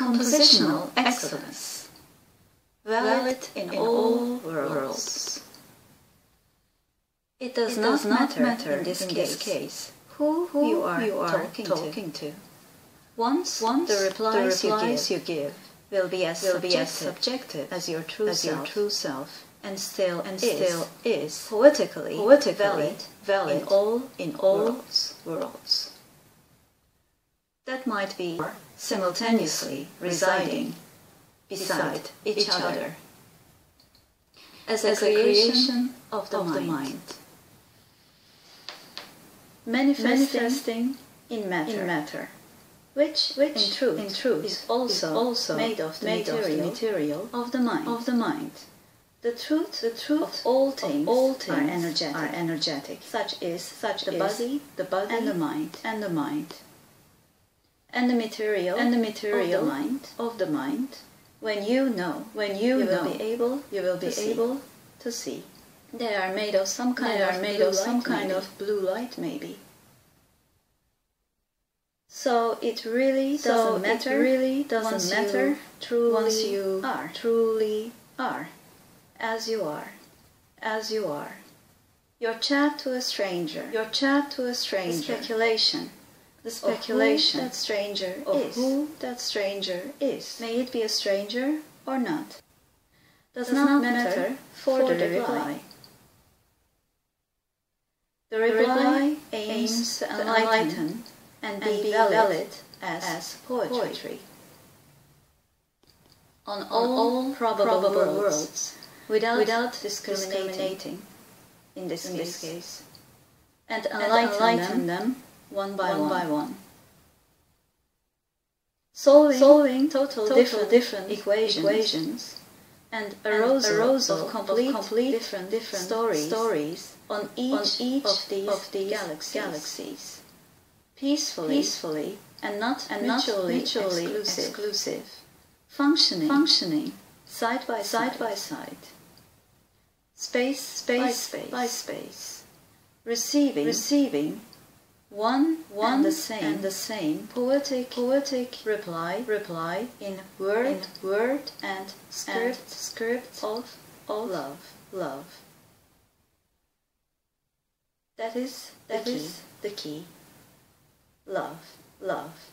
Compositional excellence, valid in all worlds. It does, It not, does not matter, matter in this in case, this case who, who you are, you are talking, talking to. Once, Once the replies, the replies you, you give give will be as will be subjective, as subjective as your true as your self, true self, and still and is, still is poetically, poetically valid, valid in all in all worlds. worlds. That might be simultaneously residing beside each other as a As creation creation of the of the mind, mind. manifesting Manifesting in matter, in matter, which, which in truth, in truth is also, is also made of the made of the material material of the mind. of the mind. the truth, The truth of all things, all are things energetic. are energetic. Such is Such the is body, the body and the mind, and the mind, and the material, and the of material the mind. of the mind. When you know, When you, you know, will be able you will be to see. able to see. they are made of some kind They of are made of some kind of blue light, maybe. So it really So doesn't it matter. really doesn't once matter you truly once you are, truly are, as you are. as you are. Your chat to a stranger, Your chat to a stranger, speculation, the speculation that stranger of is. who that stranger is, May it be a stranger or not, does, does not, matter, for, the, reply. The The reply, aims to enlighten, and be, valid, as, poetry. On all, probable, worlds, without, without discriminating, in this in case, this case, and enlighten, them one by one one, by one. solving, Solving total, total different, different equations, equations and arousal of complete, complete different, different stories, stories on each, on each of these, of these galaxies, galaxies, peacefully, peacefully and not and mutually, mutually exclusive, exclusive, functioning, functioning side by side side, by side, space, space by space, by space, receiving, receiving one, one and the same, and the same poetic, poetic reply reply in word, in word and and script script of, of love. love. That is That the key. is the key. Love. Love.